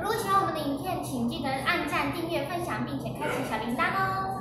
如果喜欢我们的影片，请记得按赞、订阅、分享，并且开启小铃铛哦。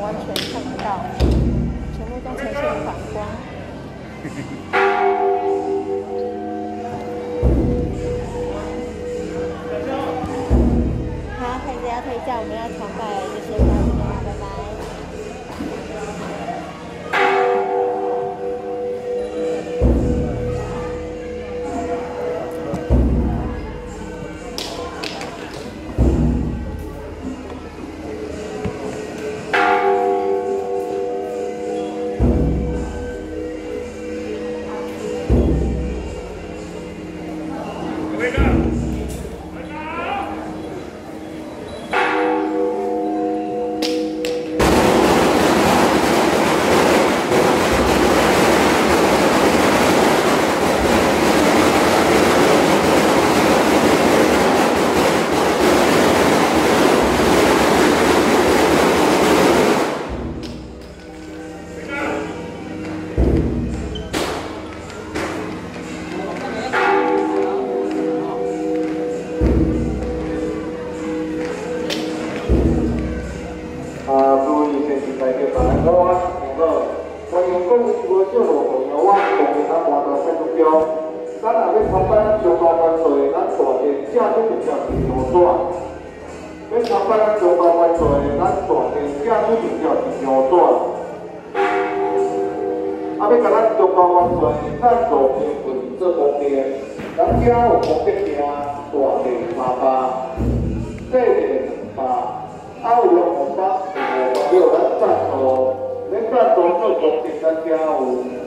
完全看不到，全部都呈现反光。好，大家退下，我们要。你咱华东新竹咱若要参班上高万岁，咱大家正主就是牛转。要参班上高万岁，咱大家正主就是牛转。啊！要甲咱中高万岁，咱做平分做公平，咱家有功德行，大地三百，小地两百，啊有红包，有咱赞助，咱赞助做公平，咱家有。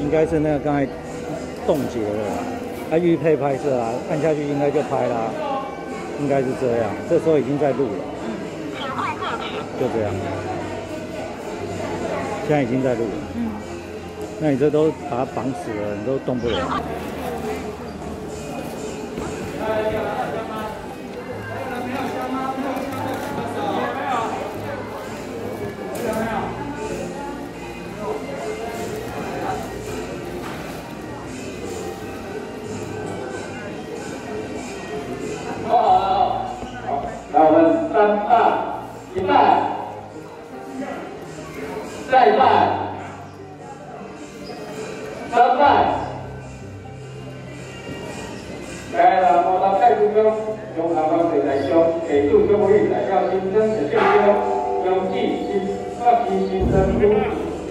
应该是那个刚才冻结了，它预配拍摄啊，按下去应该就拍啦，应该是这样。这时候已经在录了，就这样，现在已经在录了。嗯，那你这都把它绑死了，你都动不了。中央委员会内相，其主作为代表，新增诶上票，杨志新，阮旗新村区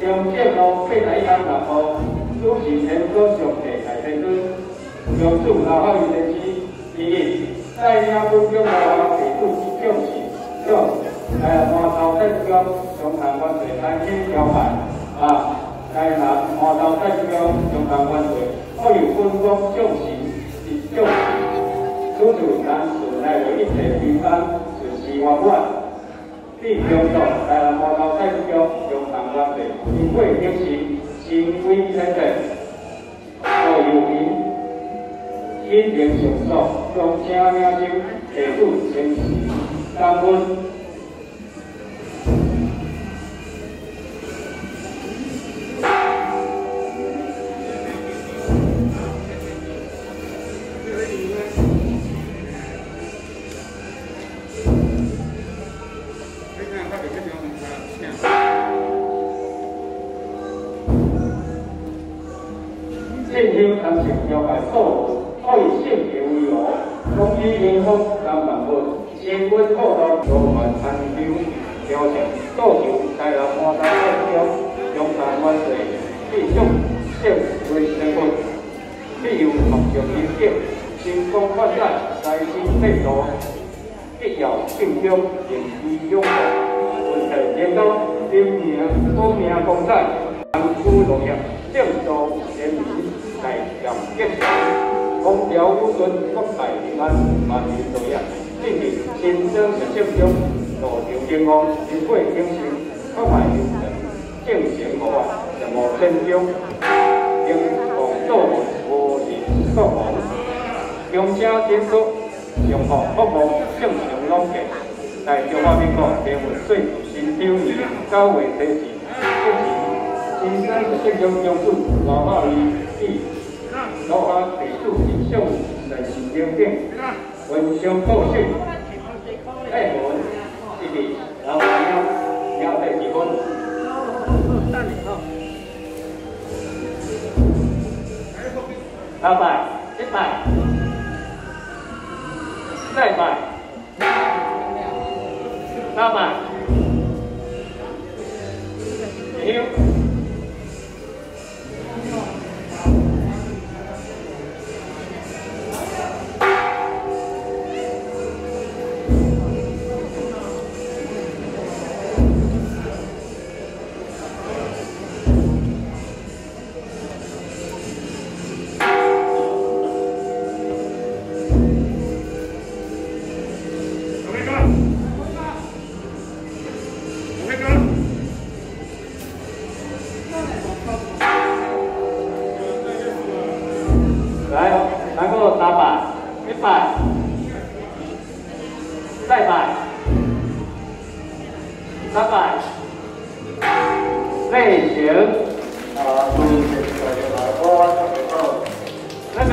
杨建路八台乡南湖，主持成果上台台台举，杨主南好县县支，李颖，蔡雅军，张亚华，其主及蒋成，许，蔡，黄涛、蔡志刚，中央委员会单县办，啊，蔡南，黄头、蔡志刚，中央委员会，我有分官蒋成是蒋成。阮著咱当信赖一切平安，随时圆满。汝中远在阮无头戴的甲，永远在阮的身躯顶，神威天际，大有名，心灵成熟，忠正了心，幸福成事。感恩。振兴安平中服务，爱信平为王，统一民风三万步，新军扩道充满安平，雕成造就台南花山万雕，中山万岁，气象盛威成功，必有梦想成就，成功发展财新配图，必要庆功迎之勇武，问题天高，今年功名光彩，安区农业，正道贤民。大团结，空调、武存、国泰、民安，万事如意。进行新生的集中，多场争光，一鼓精神，不畏艰难，正行无碍，任务千重，艰苦斗勇，无私作风，强强紧缩，用户服务，正常稳健，在中华民族提供最富新年的交换体系。新山建中中主王茂仪弟，老花地主以上人事等等，文商报信，爱文一弟，老花要要得结婚。二百，一百，再百，三来，然后打板，一百，再百，三百，类型，啊，那个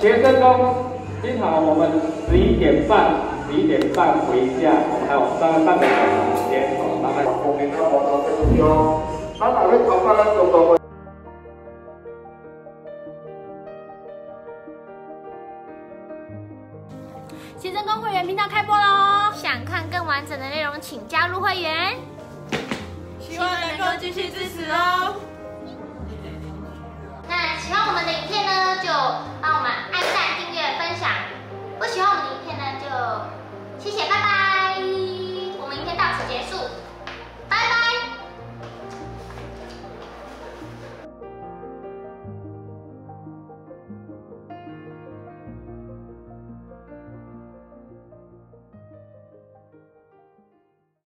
学生工，经常我们十一点半、十一点半回家，我们还有三半个小时时间，哦，大概。完整的内容，请加入会员。希望能够继续支持哦。